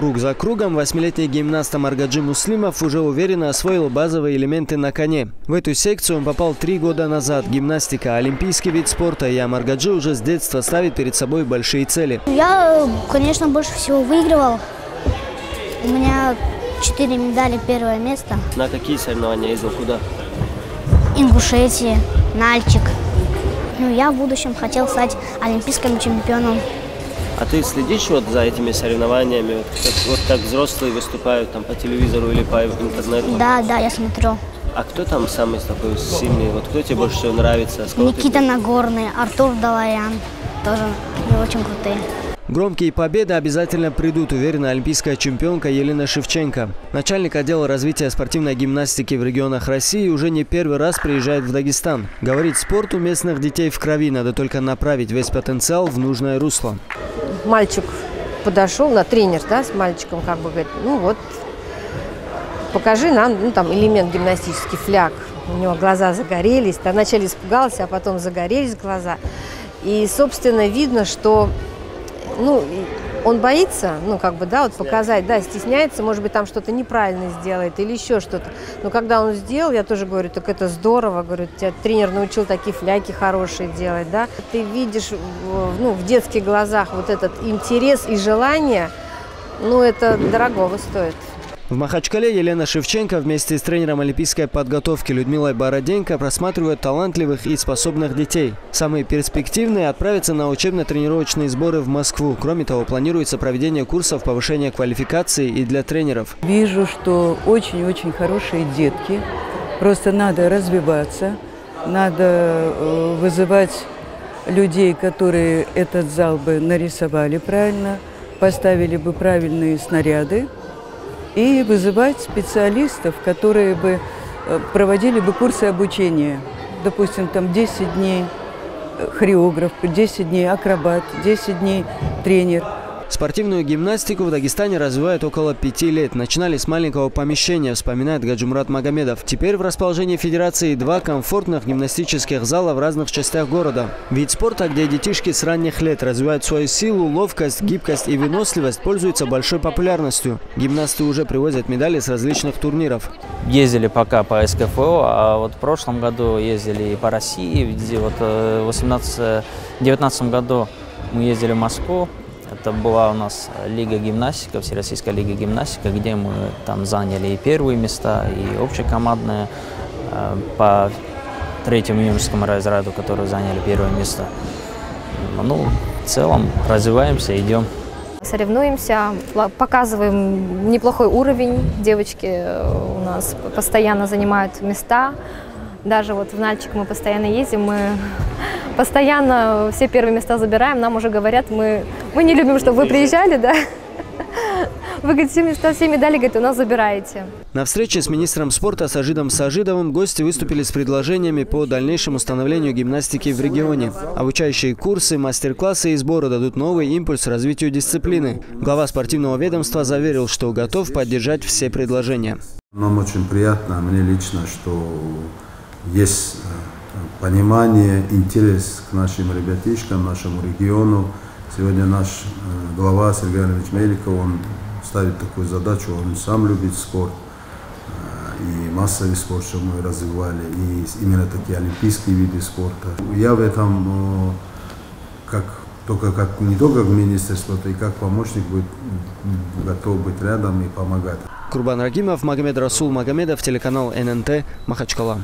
Круг за кругом восьмилетний гимнаст Маргаджи Муслимов уже уверенно освоил базовые элементы на коне. В эту секцию он попал три года назад. Гимнастика – олимпийский вид спорта, и Амаргаджи уже с детства ставит перед собой большие цели. Я, конечно, больше всего выигрывал. У меня четыре медали, первое место. На какие соревнования ездил, куда? Ингушетия, Нальчик. Ну, я в будущем хотел стать олимпийским чемпионом. А ты следишь вот за этими соревнованиями, вот как, вот как взрослые выступают там по телевизору или по интернету? Да, да, я смотрю. А кто там самый такой сильный? Вот кто тебе больше всего нравится? С кого ты- Никита Нагорный, Артур Далаян. Тоже они очень крутые. Громкие победы обязательно придут, уверена олимпийская чемпионка Елена Шевченко. Начальник отдела развития спортивной гимнастики в регионах России уже не первый раз приезжает в Дагестан. Говорит, спорт у местных детей в крови, надо только направить весь потенциал в нужное русло. Мальчик подошел, на тренер, да, с мальчиком, как бы говорит, ну вот, покажи нам, ну там элемент гимнастический, фляг. У него глаза загорелись, да, вначале испугался, а потом загорелись глаза. И, собственно, видно, что, ну, он боится, ну, как бы, да, вот показать, да, стесняется, может быть, там что-то неправильно сделает или еще что-то. Но когда он сделал, я тоже говорю, так это здорово, говорю, тебя тренер научил такие фляги хорошие делать, да. Ты видишь, ну, в детских глазах вот этот интерес и желание, ну, это дорогого стоит. В Махачкале Елена Шевченко вместе с тренером олимпийской подготовки Людмилой Бороденко просматривают талантливых и способных детей. Самые перспективные отправятся на учебно-тренировочные сборы в Москву. Кроме того, планируется проведение курсов повышения квалификации и для тренеров. Вижу, что очень-очень хорошие детки. Просто надо развиваться, надо э, вызывать людей, которые этот зал бы нарисовали правильно, поставили бы правильные снаряды и вызывать специалистов, которые бы э, проводили бы курсы обучения. Допустим, там 10 дней э, хореограф, 10 дней акробат, 10 дней тренер – Спортивную гимнастику в Дагестане развивают около пяти лет. Начинали с маленького помещения, вспоминает Гаджумрат Магомедов. Теперь в расположении Федерации два комфортных гимнастических зала в разных частях города. Вид спорта, где детишки с ранних лет развивают свою силу, ловкость, гибкость и выносливость, пользуется большой популярностью. Гимнасты уже привозят медали с различных турниров. ездили пока по СКФО, а вот в прошлом году ездили и по России, где вот э, в 2019 году мы ездили в Москву, это была у нас Лига гимнастика, Всероссийская лига гимнастика, где мы там заняли и первые места, и общекомандные э, по третьему юношескому разряду, которые заняли первое место. Ну, в целом развиваемся, идем. Соревнуемся, показываем неплохой уровень. Девочки э, у нас постоянно занимают места. Даже вот в Нальчик мы постоянно ездим, мы постоянно все первые места забираем. Нам уже говорят, мы, мы не любим, чтобы вы приезжали, да. Вы, говорите, все места, все медали, говорит, у нас забираете. На встрече с министром спорта Сажидом Сажидовым гости выступили с предложениями по дальнейшему становлению гимнастики в регионе. Обучающие курсы, мастер-классы и сборы дадут новый импульс развитию дисциплины. Глава спортивного ведомства заверил, что готов поддержать все предложения. Нам очень приятно, мне лично, что есть э, понимание, интерес к нашим ребятишкам, нашему региону. Сегодня наш э, глава Сергей Иванович Меликов, он ставит такую задачу, он сам любит спорт, э, и массовый спорт, что мы развивали, и именно такие олимпийские виды спорта. Я в этом как только как не только как министр спорта, и как помощник будет готов быть рядом и помогать. Курбан Рагимов, Магомед Расул Магомедов, телеканал ННТ, Махачкала.